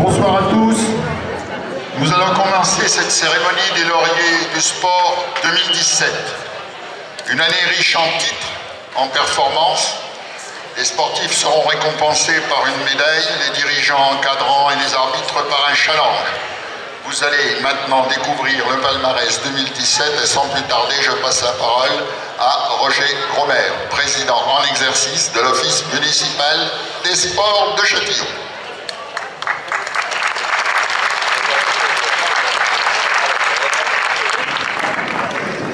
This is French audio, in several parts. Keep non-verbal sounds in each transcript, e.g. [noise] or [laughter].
Bonsoir à tous. Nous allons commencer cette cérémonie des lauriers du sport 2017. Une année riche en titres, en performances. Les sportifs seront récompensés par une médaille, les dirigeants encadrants et les arbitres par un challenge. Vous allez maintenant découvrir le palmarès 2017 et sans plus tarder, je passe la parole à Roger Gromer, président en exercice de l'Office municipal des sports de Châtillon.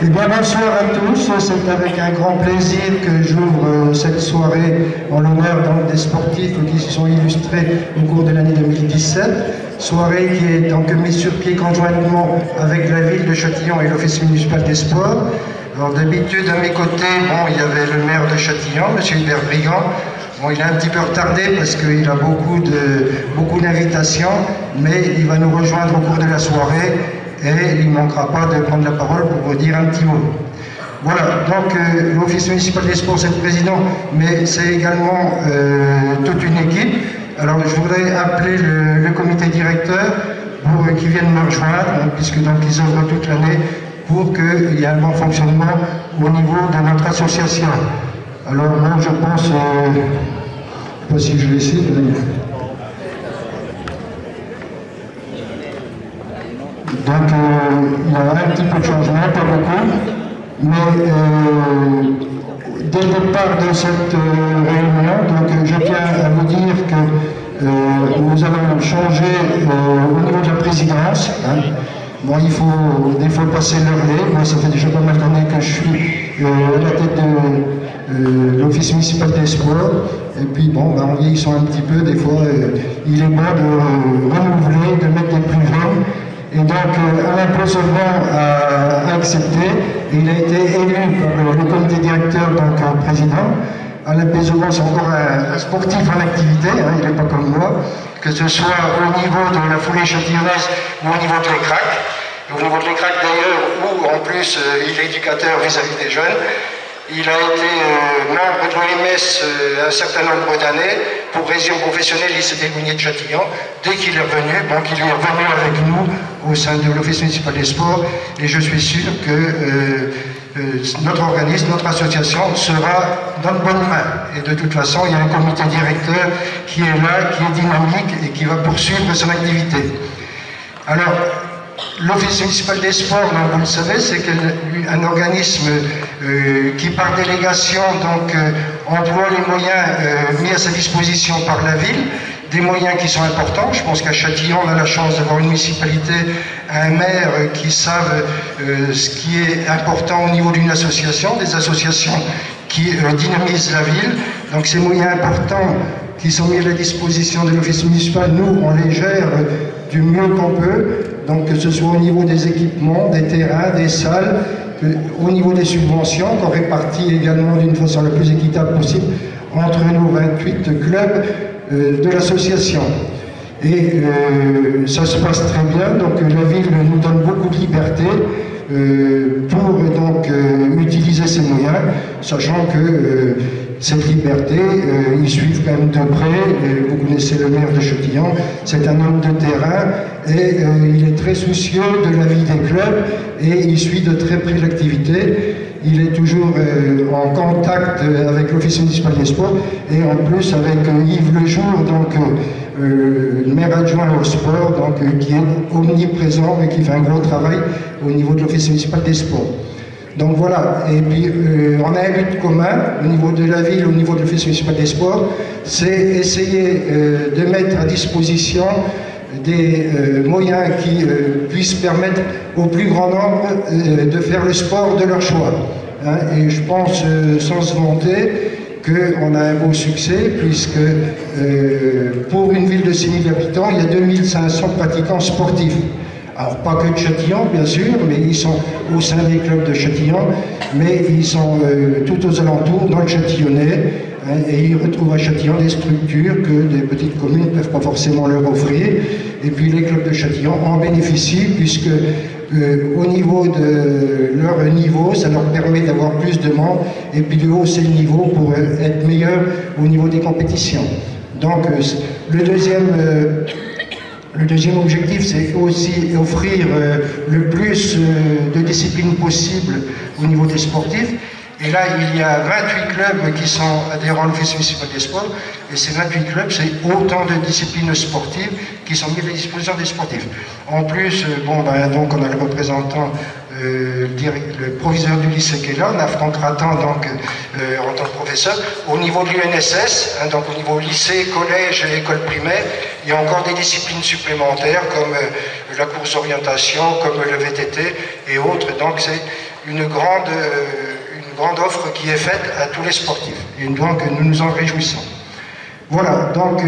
Eh bien, bonsoir à tous. C'est avec un grand plaisir que j'ouvre euh, cette soirée en l'honneur des sportifs qui se sont illustrés au cours de l'année 2017. Soirée qui est donc mise sur pied conjointement avec la ville de Châtillon et l'Office municipal des sports. Alors d'habitude, à mes côtés, bon, il y avait le maire de Châtillon, M. Hubert Brigand. Bon, il est un petit peu retardé parce qu'il a beaucoup de beaucoup d'invitations, mais il va nous rejoindre au cours de la soirée et il ne manquera pas de prendre la parole pour vous dire un petit mot. Voilà, donc euh, l'Office municipal des sports, c'est le président, mais c'est également euh, toute une équipe. Alors je voudrais appeler le, comité directeur pour qu'ils viennent me rejoindre, puisque donc ils œuvrent toute l'année pour qu'il y ait un bon fonctionnement au niveau de notre association. Alors moi je pense, euh, je ne sais pas si je vais essayer, Donc euh, il y a un petit peu de changement, pas beaucoup. Mais euh, dès le départ de cette euh, réunion, donc, je tiens à vous dire que nous allons changer au niveau de la présidence. Hein. Bon, il faut des fois passer le relais. Moi, ça fait déjà pas mal d'années que je suis à la tête de l'Office municipal des sports. Et puis, bon, ben, en vieillissant un petit peu, des fois, il est bon de renouveler, de mettre des plus jeunes. Et donc Alain Possevant a accepté, il a été élu par le comité directeur, donc euh, président. Alain Pézouvan, c'est encore un, sportif en activité, hein, il n'est pas comme moi, que ce soit au niveau de la foulée châtillonnaise ou au niveau de l'écrac. Au niveau de l'écrac d'ailleurs, où en plus euh, il est éducateur vis-à-vis des jeunes. Il a été membre de l'OMS un certain nombre d'années pour région professionnelle, il s'était éloigné de Châtillon. Dès qu'il est revenu, donc il est revenu avec nous au sein de l'Office municipal des sports et je suis sûr que euh, euh, notre organisme, notre association sera dans de bonnes mains. Et de toute façon, il y a un comité directeur qui est là, qui est dynamique et qui va poursuivre son activité. Alors, L'Office municipal des sports, vous le savez, c'est un organisme euh, qui, par délégation, donc, euh, emploie les moyens euh, mis à sa disposition par la ville, des moyens qui sont importants. Je pense qu'à Châtillon, on a la chance d'avoir une municipalité, un maire qui savent ce qui est important au niveau d'une association, des associations qui dynamisent la ville. Donc ces moyens importants qui sont mis à la disposition de l'Office municipal, nous, on les gère du mieux qu'on peut donc que ce soit au niveau des équipements, des terrains, des salles, au niveau des subventions, qu'on répartit également d'une façon la plus équitable possible entre nos 28 clubs euh, de l'association. Et euh, ça se passe très bien, donc la ville nous donne beaucoup de liberté euh, pour donc utiliser ces moyens, sachant que cette liberté, euh, ils suivent quand même de près. vous connaissez le maire de Châtillon, c'est un homme de terrain et euh, il est très soucieux de la vie des clubs et il suit de très près l'activité. Il est toujours euh, en contact avec l'Office municipal des sports et en plus avec Yves Lejour, donc maire adjoint au sport, donc, qui est omniprésent et qui fait un gros travail au niveau de l'Office municipal des sports. Donc voilà, et puis euh, on a un but commun au niveau de la ville, au niveau l'Office municipal des sports, c'est essayer euh, de mettre à disposition des euh, moyens qui puissent permettre au plus grand nombre de faire le sport de leur choix. Hein. Et je pense, sans se vanter, qu'on a un beau succès, puisque pour une ville de 6000 habitants, il y a 2500 pratiquants sportifs. Alors pas que de Châtillon, bien sûr, mais ils sont au sein des clubs de Châtillon, mais ils sont euh, tout aux alentours, dans le Châtillonnais, hein, et ils retrouvent à Châtillon des structures que des petites communes ne peuvent pas forcément leur offrir. Et puis les clubs de Châtillon en bénéficient, puisque euh, au niveau de leur niveau, ça leur permet d'avoir plus de membres, et puis de hausser le niveau pour être meilleur au niveau des compétitions. Donc le deuxième Le deuxième objectif, c'est aussi offrir euh, le plus euh, de disciplines possibles au niveau des sportifs. Et là, il y a 28 clubs qui sont adhérents à l'Office des sports. Et ces 28 clubs, c'est autant de disciplines sportives qui sont mises à disposition des sportifs. En plus, euh, bon, ben, donc on a le représentant le proviseur du lycée qui est là, on a Franck donc, en tant que professeur. Au niveau de l'UNSS, hein, donc au niveau lycée, collège et école primaire, il y a encore des disciplines supplémentaires comme euh, la course d'orientation, comme le VTT et autres. Donc c'est une grande, une grande offre qui est faite à tous les sportifs. Et donc nous nous en réjouissons. Voilà, donc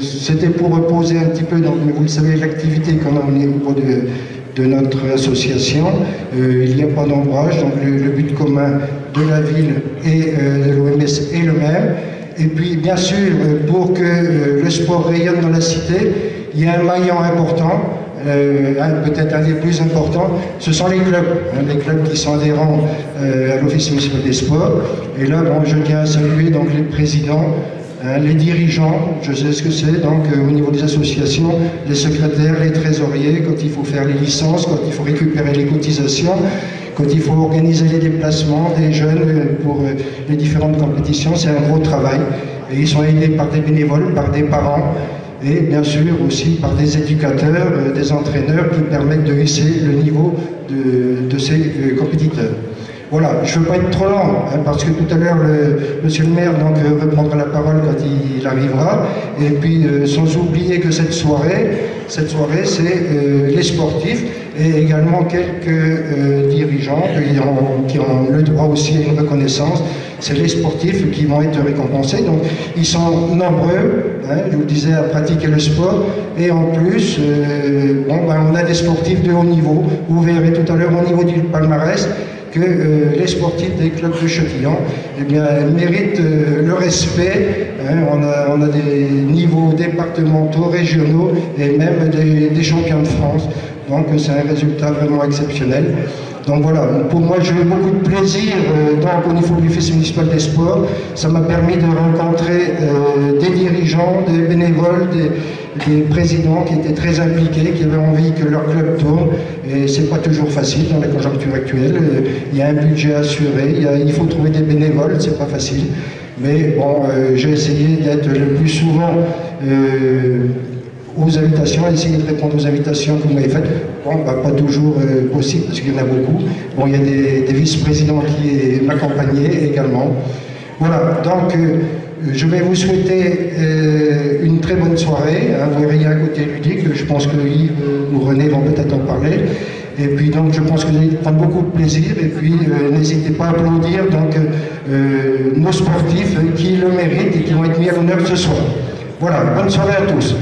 c'était pour reposer un petit peu, donc, vous savez, l'activité qu'on a au niveau de, de notre association. Euh, il n'y a pas d'ombrage, donc le, but commun de la ville et euh, de l'OMS est le même. Et puis, bien sûr, euh, pour que le sport rayonne dans la cité, il y a un maillon important, peut-être un des plus importants, ce sont les clubs, hein, les clubs qui sont adhérents à l'Office municipal des sports. Et là, bon, je tiens à saluer donc, les présidents Hein, les dirigeants, je sais ce que c'est, donc euh, au niveau des associations, les secrétaires, les trésoriers, quand il faut faire les licences, quand il faut récupérer les cotisations, quand il faut organiser les déplacements des jeunes euh, pour euh, les différentes compétitions, c'est un gros travail. Et ils sont aidés par des bénévoles, par des parents et bien sûr aussi par des éducateurs, des entraîneurs qui permettent de hisser le niveau de ces compétiteurs. Voilà, je ne veux pas être trop lent, hein, parce que tout à l'heure, monsieur le maire donc, euh, reprendra la parole quand il, arrivera. Et puis, euh, sans oublier que cette soirée, cette soirée, c'est euh, les sportifs et également quelques dirigeants qui ont, le droit aussi à une reconnaissance. C'est les sportifs qui vont être récompensés. Donc, ils sont nombreux, hein, je vous disais, à pratiquer le sport. Et en plus, bon, ben, on a des sportifs de haut niveau. Vous verrez tout à l'heure au niveau du palmarès que euh, les sportifs des clubs de Châtillon eh bien, méritent euh, le respect. Hein. on, a, des niveaux départementaux, régionaux et même des, champions de France. Donc c'est un résultat vraiment exceptionnel. Donc voilà, pour moi j'ai eu beaucoup de plaisir euh, au niveau du Festival municipal des sports. Ça m'a permis de rencontrer des dirigeants, des bénévoles, des, présidents qui étaient très impliqués, qui avaient envie que leur club tourne. Et c'est pas toujours facile dans la conjoncture actuelle. Il y a un budget assuré, il, faut trouver des bénévoles, c'est pas facile. Mais bon, euh, j'ai essayé d'être le plus souvent euh, aux invitations, essayer de répondre aux invitations que vous m'avez faites. Bon, bah, pas toujours euh, possible parce qu'il y en a beaucoup. Bon, il y a des, vice-présidents qui m'accompagnaient également. Voilà, donc je vais vous souhaiter euh, une très bonne soirée. Hein, vous verrez un côté ludique. Je pense que Yves ou René vont peut-être en parler. Et puis donc je pense que vous allez prendre beaucoup de plaisir. Et puis euh, n'hésitez pas à applaudir donc, euh, nos sportifs qui le méritent et qui vont être mis à l'honneur ce soir. Voilà, bonne soirée à tous.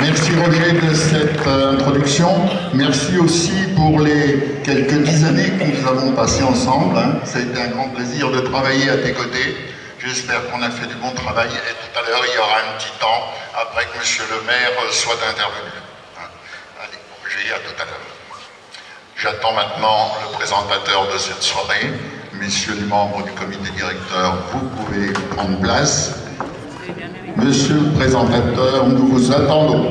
Merci Roger de cette euh, introduction. Merci aussi pour les quelques dix années que nous avons passées ensemble. Hein. Ça a été un grand plaisir de travailler à tes côtés. J'espère qu'on a fait du bon travail et tout à l'heure il y aura un petit temps après que Monsieur le maire soit intervenu. Hein. Allez, Roger, à tout à l'heure. J'attends maintenant le présentateur de cette soirée. Messieurs les membres du comité directeur, vous pouvez prendre place. Monsieur le présentateur, nous vous attendons.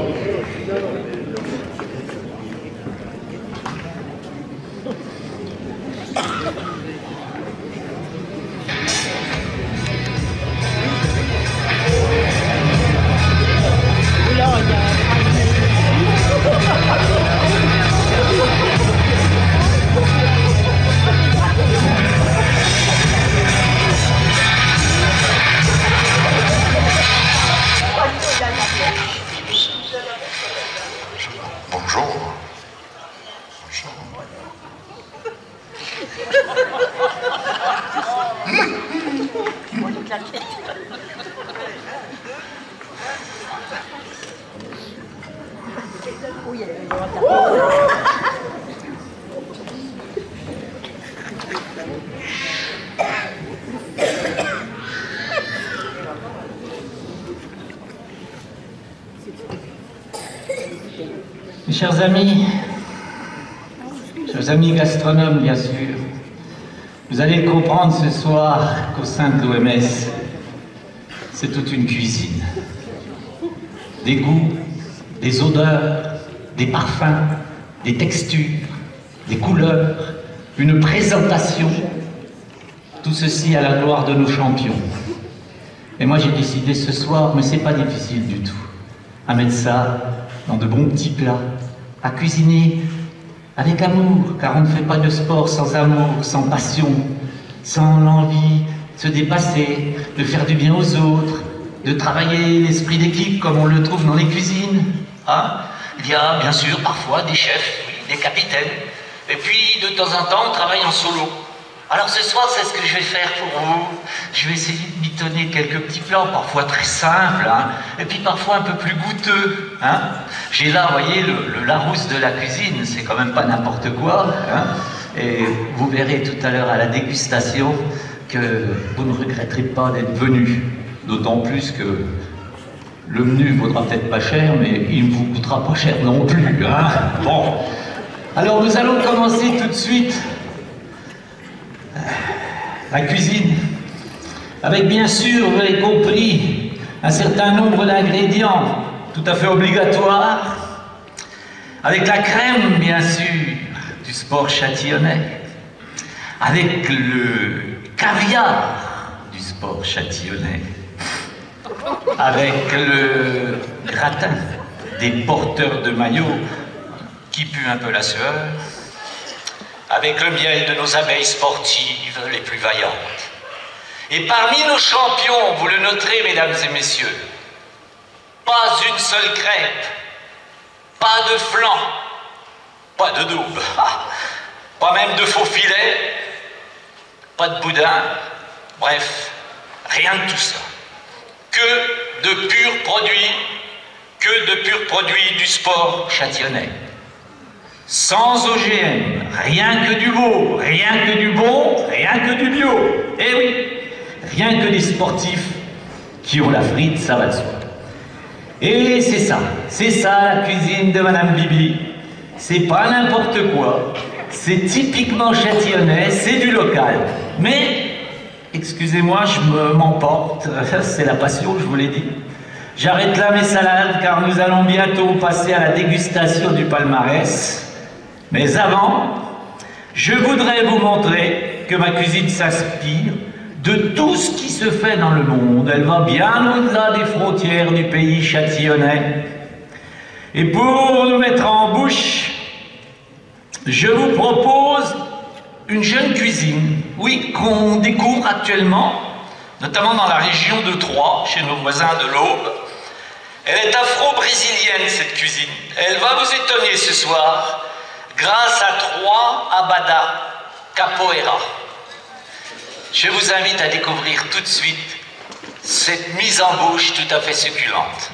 Amis, chers amis gastronomes, bien sûr, Vous allez comprendre ce soir qu'au sein de l'OMS, c'est toute une cuisine. Des goûts, des odeurs, des parfums, des textures, des couleurs, une présentation, tout ceci à la gloire de nos champions. Et moi j'ai décidé ce soir, mais c'est pas difficile du tout, à mettre ça dans de bons petits plats, à cuisiner avec amour, car on ne fait pas de sport sans amour, sans passion, sans l'envie de se dépasser, de faire du bien aux autres, de travailler l'esprit d'équipe comme on le trouve dans les cuisines. Hein Il y a bien sûr parfois des chefs, des capitaines, et puis de temps en temps on travaille en solo. Alors ce soir, c'est ce que je vais faire pour vous. Je vais essayer de mitonner quelques petits plans, parfois très simples, hein, et puis parfois un peu plus goûteux. Hein. J'ai là, vous voyez, le, Larousse de la cuisine, c'est quand même pas n'importe quoi. Hein. Et vous verrez tout à l'heure à la dégustation que vous ne regretterez pas d'être venu. D'autant plus que le menu vaudra peut-être pas cher, mais il ne vous coûtera pas cher non plus. Hein. Bon. Alors nous allons commencer tout de suite la cuisine, avec bien sûr, vous avez compris, un certain nombre d'ingrédients tout à fait obligatoires, avec la crème, bien sûr, du sport châtillonnais, avec le caviar du sport châtillonnais, avec le gratin des porteurs de maillots qui puent un peu la sueur, avec le miel de nos abeilles sportives les plus vaillantes. Et parmi nos champions, vous le noterez, mesdames et messieurs, pas une seule crêpe, pas de flan, pas de double, [laughs] pas même de faux filets, pas de boudin, bref, rien de tout ça. Que de purs produits, que de purs produits du sport châtillonnais sans OGM, rien que du beau, rien que du bon, rien que du bio. Eh oui, rien que des sportifs qui ont la frite, ça va de soi. Et c'est ça, c'est ça la cuisine de Madame Bibi. C'est pas n'importe quoi, c'est typiquement châtillonnais, c'est du local. Mais, excusez-moi, je m'emporte, [laughs] c'est la passion, je vous l'ai dit. J'arrête là mes salades car nous allons bientôt passer à la dégustation du palmarès. Mais avant, je voudrais vous montrer que ma cuisine s'inspire de tout ce qui se fait dans le monde. Elle va bien au-delà des frontières du pays châtillonnais. Et pour nous mettre en bouche, je vous propose une jeune cuisine, oui, qu'on découvre actuellement, notamment dans la région de Troyes, chez nos voisins de l'Aube. Elle est afro-brésilienne, cette cuisine. Elle va vous étonner ce soir grâce à trois Abada Capoeira. Je vous invite à découvrir tout de suite cette mise en bouche tout à fait succulente.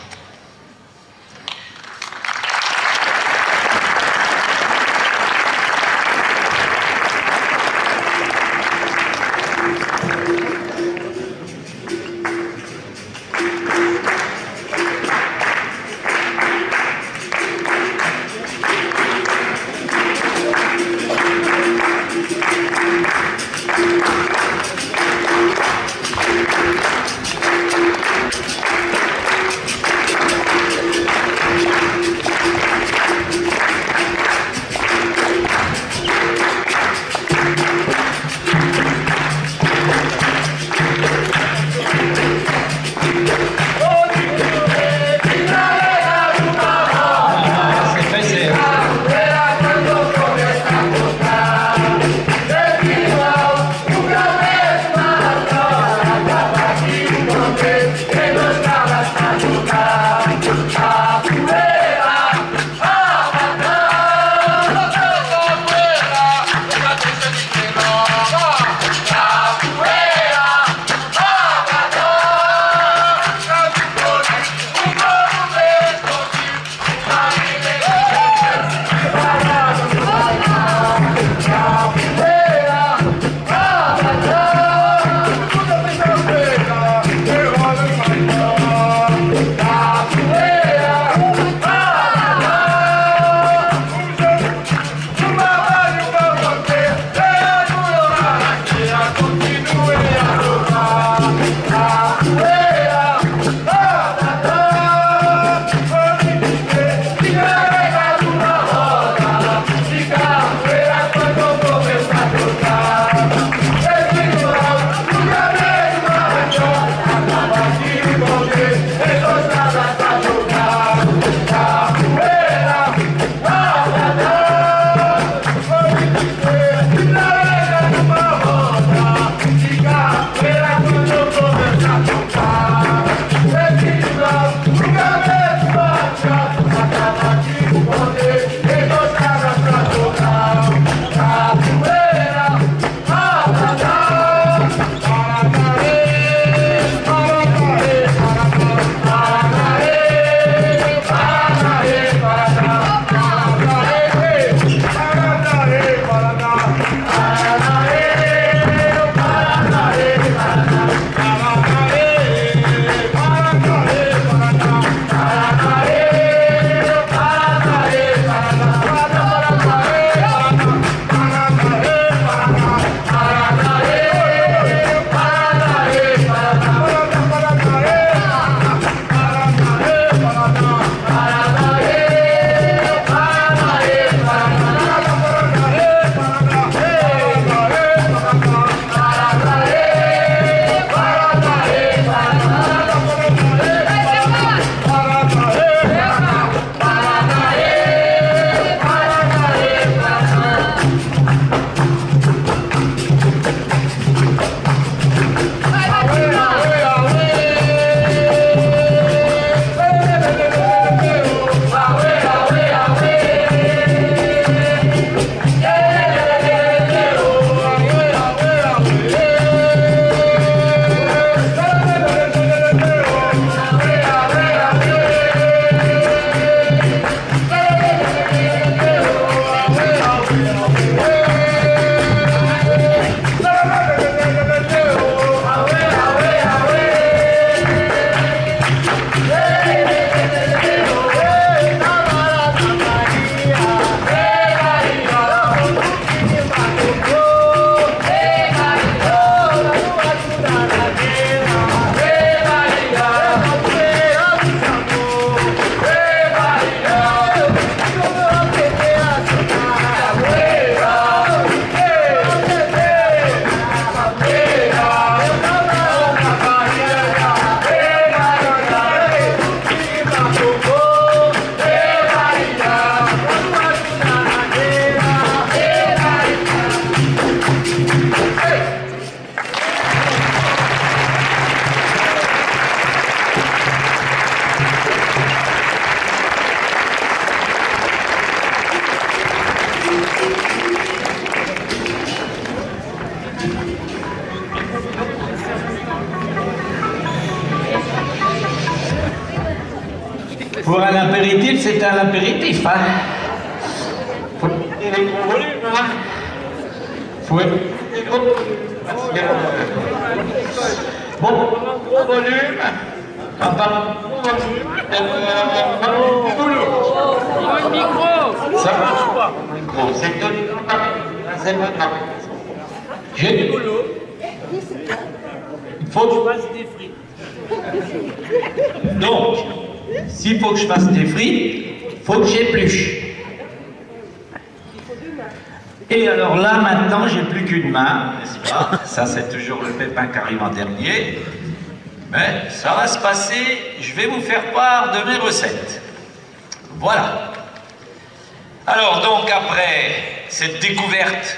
Faut que j'épluche. Et alors là, maintenant, j'ai plus qu'une main, n'est-ce pas? Ça, c'est toujours le pépin qui arrive en dernier. Mais ça va se passer, je vais vous faire part de mes recettes. Voilà. Alors donc, après cette découverte,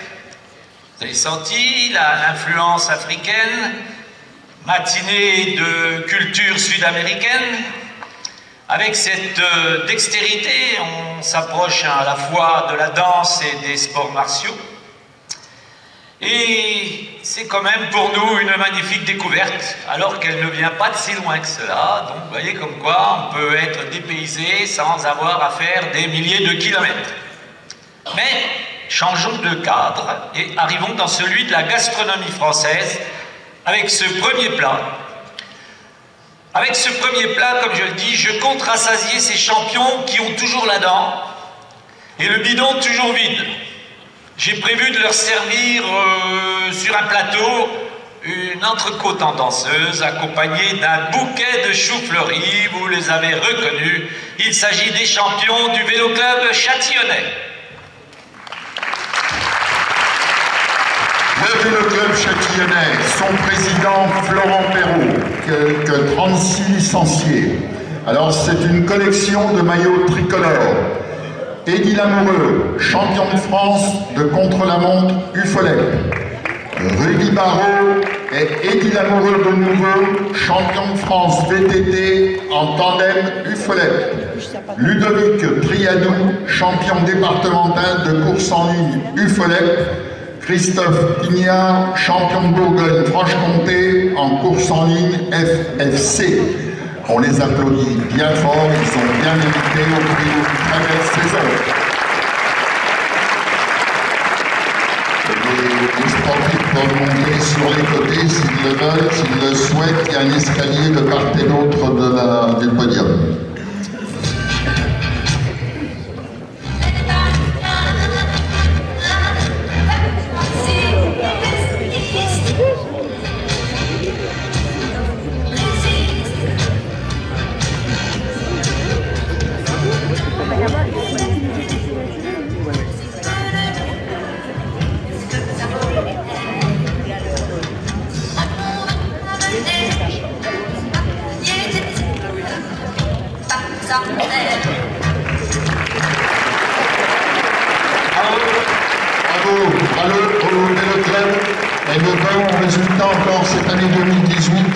vous avez senti l'influence africaine, matinée de culture sud-américaine, avec cette euh, dextérité, on s'approche à la fois de la danse et des sports martiaux. Et c'est quand même pour nous une magnifique découverte, alors qu'elle ne vient pas de si loin que cela. Donc vous voyez comme quoi on peut être dépaysé sans avoir à faire des milliers de kilomètres. Mais changeons de cadre et arrivons dans celui de la gastronomie française avec ce premier plat avec ce premier plat, comme je le dis, je compte rassasier ces champions qui ont toujours la dent et le bidon toujours vide. J'ai prévu de leur servir euh, sur un plateau une entrecôte en danseuse accompagnée d'un bouquet de choux fleuris. Vous les avez reconnus. Il s'agit des champions du vélo club châtillonnais. Le Vélo Club Châtillonnais, son président Florent Perrault, que, 36 licenciés. Alors c'est une collection de maillots tricolores. Eddie Lamoureux, champion de France de contre-la-montre UFOLEP. Rudy Barrault et Eddie Lamoureux de nouveau, champion de France VTT en tandem UFOLEP. Ludovic Triadou, champion départemental de course en ligne UFOLEP Christophe Pignard, champion de Bourgogne-Franche-Comté en course en ligne FFC. On les applaudit bien fort, ils sont bien mérités au prix belle saison. Les, sportifs peuvent monter sur les côtés s'ils le veulent, s'ils le souhaitent. Il y a un escalier de part et d'autre du podium.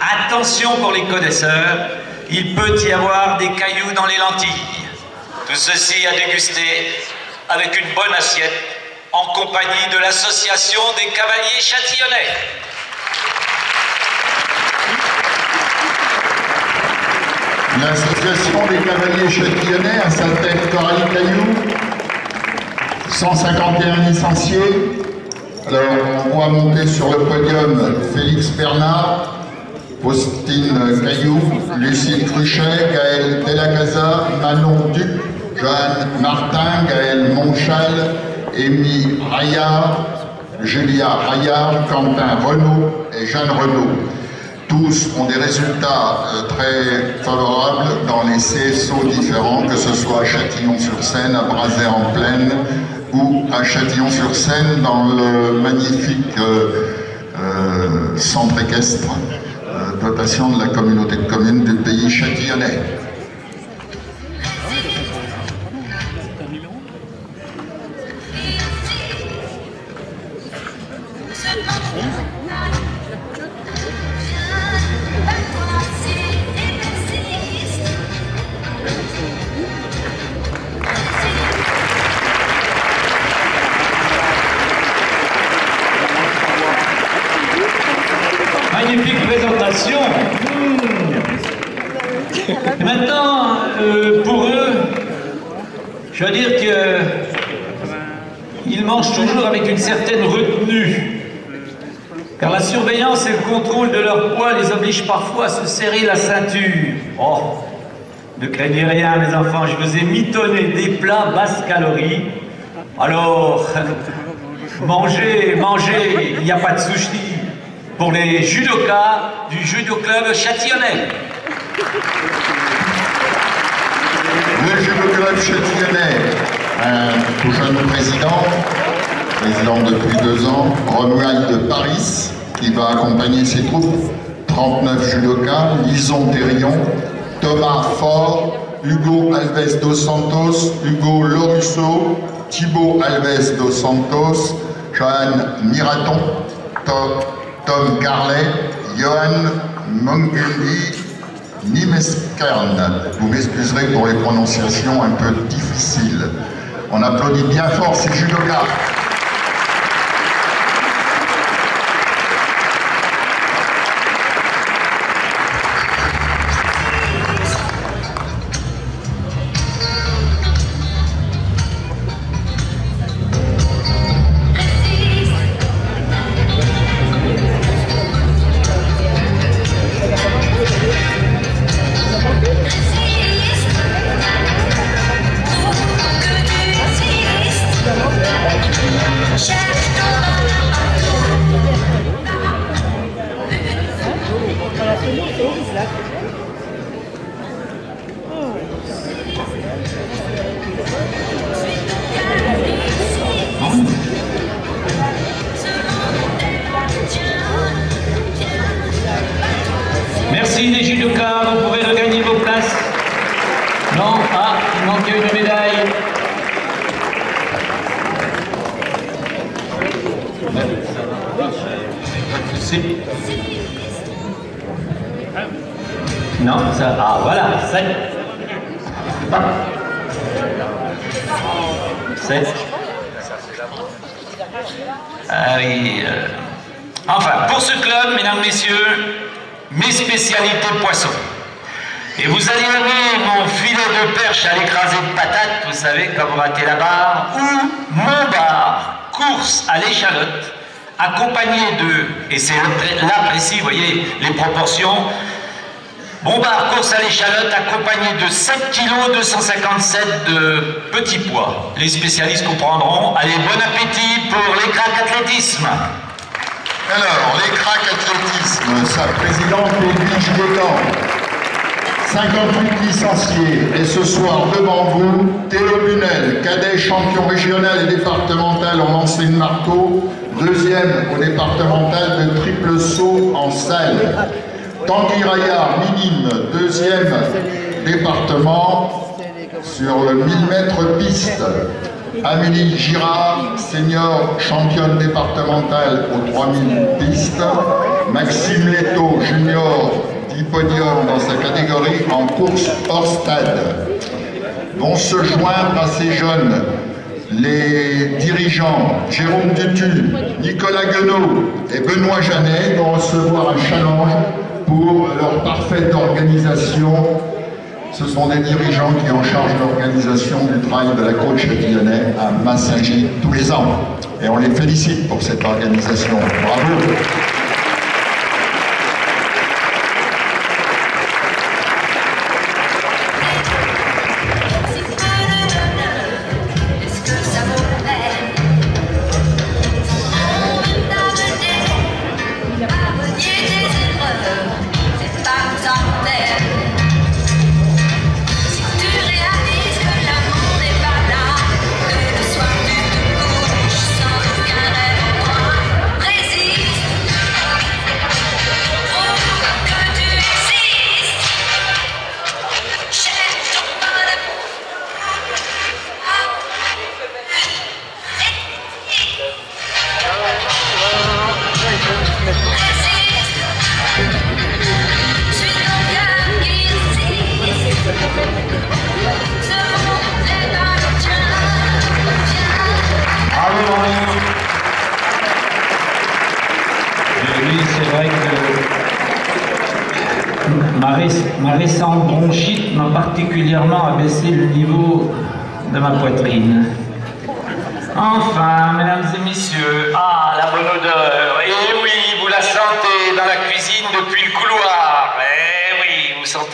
attention pour les connaisseurs, il peut y avoir des cailloux dans les lentilles. Tout ceci à déguster avec une bonne assiette en compagnie de l'association des cavaliers châtillonnais. L'association des cavaliers châtillonnais à sa tête Coralie Caillou, 151 licenciés. Alors on voit monter sur le podium Félix Bernard, Faustine Caillou, Lucille Cruchet, Gaël Delacasa, Manon Duc, Joanne Martin, Gaël Monchal, Amy Rayard, Julia Rayard, Quentin Renaud et Jeanne Renaud. Tous ont des résultats euh, très favorables dans les CSO différents, que ce soit à Châtillon-sur-Seine, à Brazay-en-Plaine ou à Châtillon-sur-Seine dans le magnifique euh, euh, centre équestre, de la communauté de communes du pays châtillonnais. Toujours avec une certaine retenue. Car la surveillance et le contrôle de leur poids les obligent parfois à se serrer la ceinture. Oh, ne craignez rien, mes enfants, je vous ai mitonné des plats basse calories. Alors, [laughs] mangez, mangez, il n'y a pas de sushi pour les judokas du judo club châtillonnais. Le judo club châtillonnais, un tout jeune président, président depuis deux ans, Romuald de Paris, qui va accompagner ses troupes, 39 judokas, Lison Terrion, Thomas Faure, Hugo Alves dos Santos, Hugo Lorusso, Thibaut Alves dos Santos, Johan Miraton, Tom, Carlet, Johan Mongeli, Nimeskern. Vous m'excuserez pour les prononciations un peu difficiles. On applaudit bien fort ces judokas. Rater la barre, ou mon course à l'échalote, accompagné de, et c'est là précis, vous voyez les proportions, mon bar, course à l'échalote, accompagné de 7 kg 257 de petits pois. Les spécialistes comprendront. Allez, bon appétit pour les craques athlétisme. Alors, les craques athlétisme, sa présidente Edwige Descamps, 58 licenciés, et ce soir devant vous, Théo Bunel, cadet champion régional et départemental en lancer de marteau, deuxième au départemental de triple saut en salle. Tanguy Rayard, minime, deuxième département sur le 1000 mètres piste. Amélie Girard, senior championne départementale aux 3000 pistes. Maxime Leto, junior, 10 podiums dans sa catégorie en course hors stade. Vont se joindre à ces jeunes les dirigeants Jérôme Dutu, Nicolas Guenot et Benoît Janet vont recevoir un challenge pour leur parfaite organisation ce sont des dirigeants qui en charge l'organisation du travail de la côte châtillonnais à Massingy tous les ans. Et on les félicite pour cette organisation. Bravo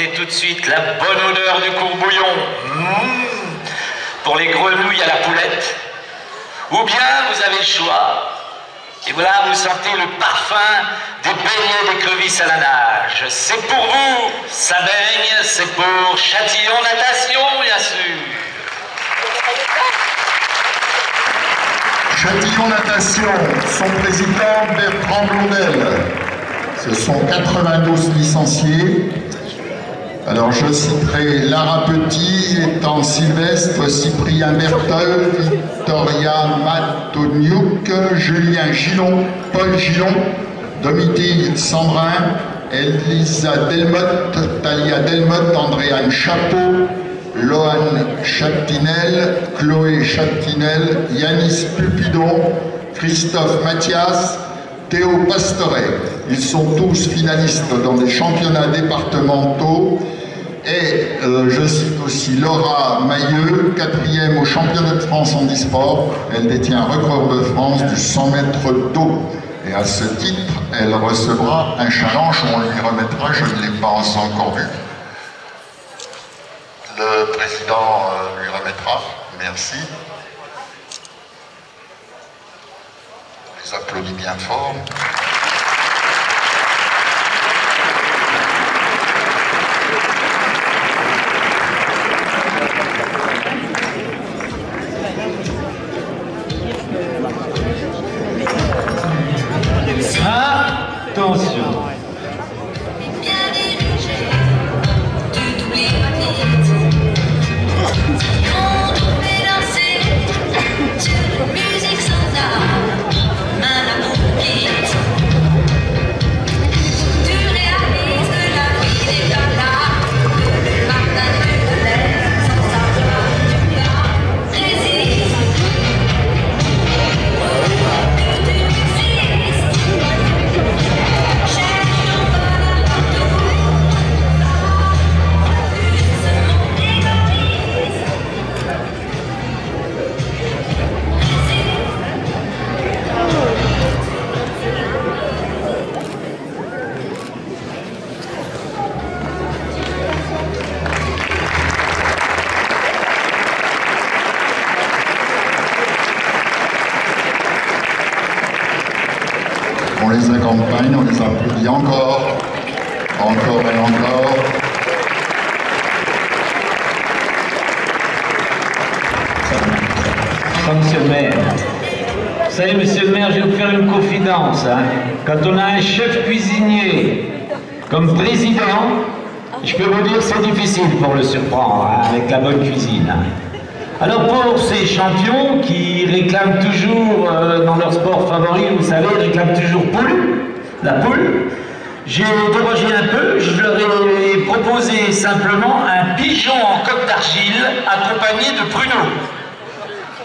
tout de suite la bonne odeur du courbouillon. Mmh. Pour les grenouilles à la poulette. Ou bien vous avez le choix. Et voilà, vous sentez le parfum des beignets d'écrevisses à la nage. C'est pour vous, ça baigne, c'est pour Châtillon Natation, bien sûr. Châtillon Natation, son président Bertrand Blondel. Ce sont 92 licenciés. Alors je citerai Lara Petit, étant Sylvestre, Cyprien Bertol, Victoria Matoniuk, Julien Gillon, Paul Gillon, Domitille Sambrin, Elisa Delmotte, Talia Delmotte, Andréane Chapeau, Lohan Chaptinel, Chloé Chaptinel, Yanis Pupidon, Christophe Mathias, Théo Pastoret. Ils sont tous finalistes dans les championnats départementaux. Et euh, je cite aussi Laura Mailleux, quatrième au championnat de France en e-sport. Elle détient un record de France du 100 mètres d'eau. Et à ce titre, elle recevra un challenge, on lui remettra, je ne l'ai pas encore vu. Le président euh, lui remettra. Merci. On les applaudit bien fort. Les accompagne, on les applaudit encore, encore et encore. Monsieur le maire. Vous savez, monsieur le maire, je vais vous faire une confidence. hein. Quand on a un chef cuisinier comme président, je peux vous dire que c'est difficile pour le surprendre hein, avec la bonne cuisine. Alors pour ces champions qui réclament toujours euh, dans leur sport favori, vous savez, réclament toujours poule, la poule, j'ai dérogé un peu, je leur ai proposé simplement un pigeon en coque d'argile accompagné de pruneaux.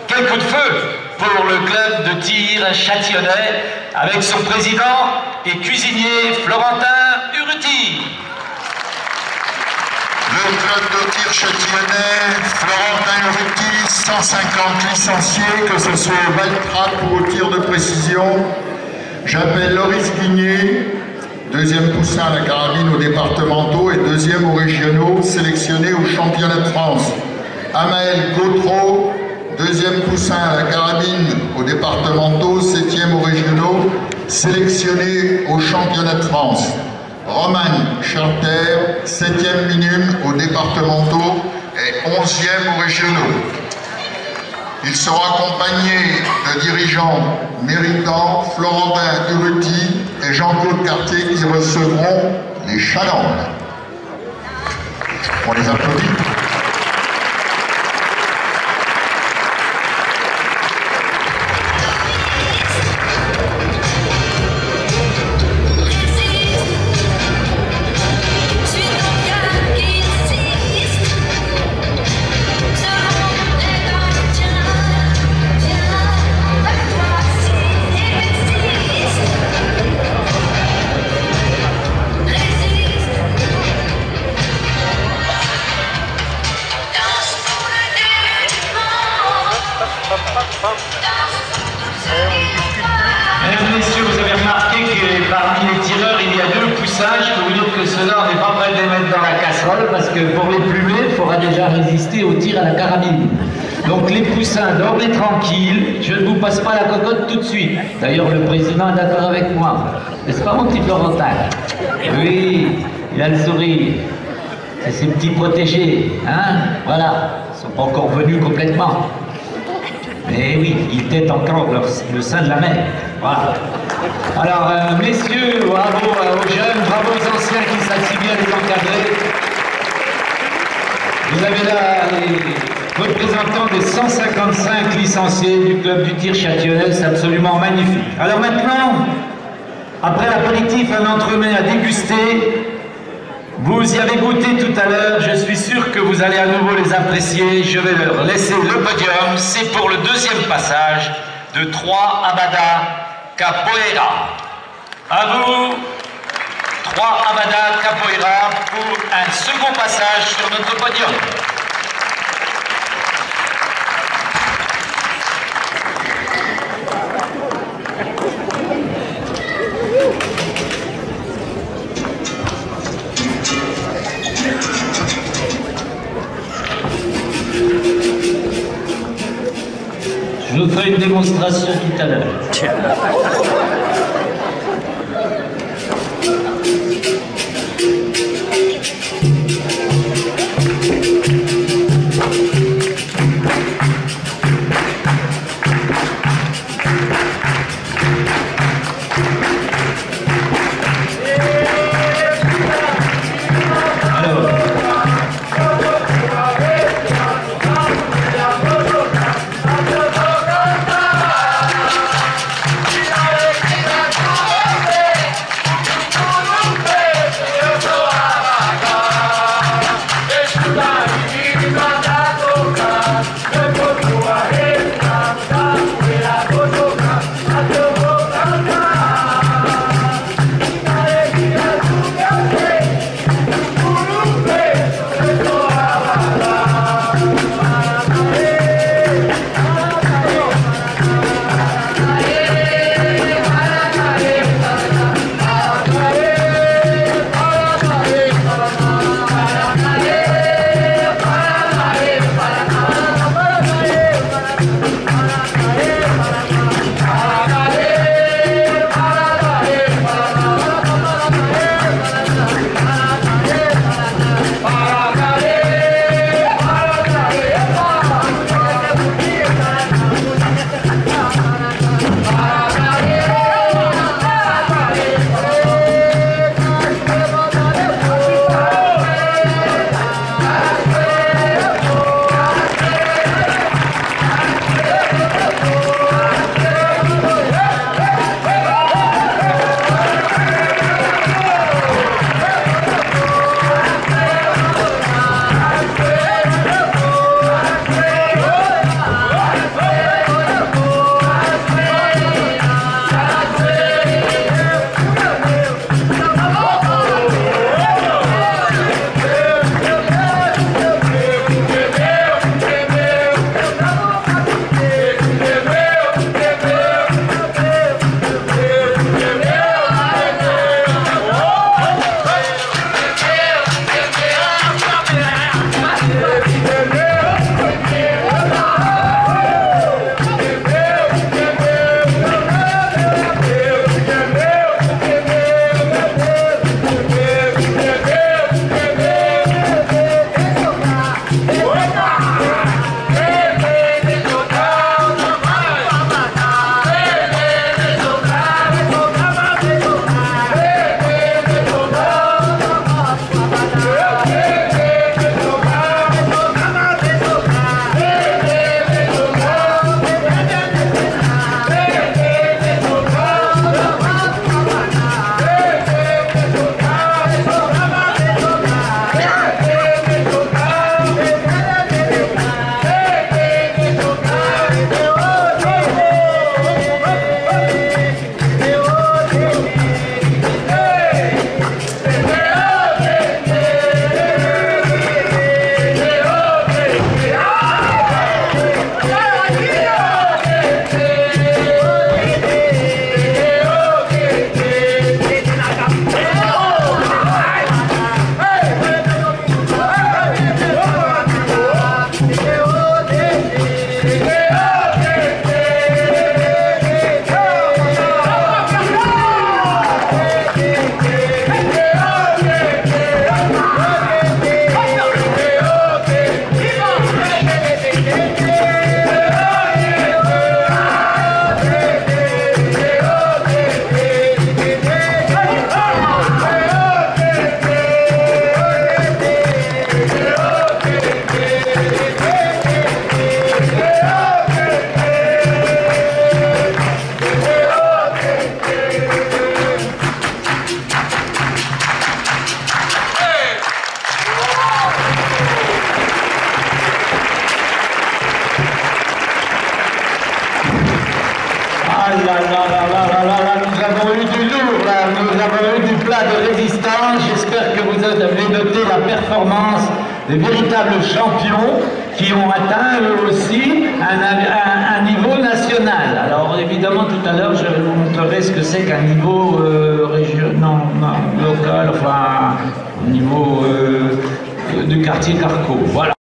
Quel coup de feu pour le club de tir châtillonnais avec son président et cuisinier Florentin Uruti. Le club de tir châtillonnais, Florentin Urruti, 150 licenciés, que ce soit au Valtrap ou au tir de précision. J'appelle Loris Guigné, deuxième poussin à la carabine aux départementaux et deuxième aux régionaux, sélectionné au championnat de France. Amael Gautreau, deuxième poussin à la carabine aux départementaux, septième aux régionaux, sélectionné au championnat de France. Roman Charter, 7e minime aux départementaux et 11e aux régionaux. Il sera accompagné de dirigeants méritants, Florentin Uruti et Jean-Claude Cartier qui recevront les challenges. On les applaudit. L'école parce que pour les plumer, il faudra déjà résister au tir à la carabine. Donc les poussins, dormez tranquilles, je ne vous passe pas la cocotte tout de suite. D'ailleurs, le président est d'accord avec moi. N'est-ce pas mon petit Florentin? Oui, il a le sourire. C'est ses petits protégés, hein? Voilà, ils sont pas encore venus complètement. Mais oui, ils têtent encore le sein de la mer. Voilà. Alors, euh, messieurs, bravo euh, aux jeunes, bravo aux anciens qui savent si bien les encadrer. Vous avez là les représentants des 155 licenciés du club du tir châtillonnais, c'est absolument magnifique. Alors maintenant, après l'apéritif, un entremets à déguster. Vous y avez goûté tout à l'heure, je suis sûr que vous allez à nouveau les apprécier. Je vais leur laisser le podium. C'est pour le deuxième passage de 3 Abada Capoeira. À vous, 3 Abada Capoeira pour un second passage sur notre podium. Je vous ferai une démonstration tout à l'heure. Alors,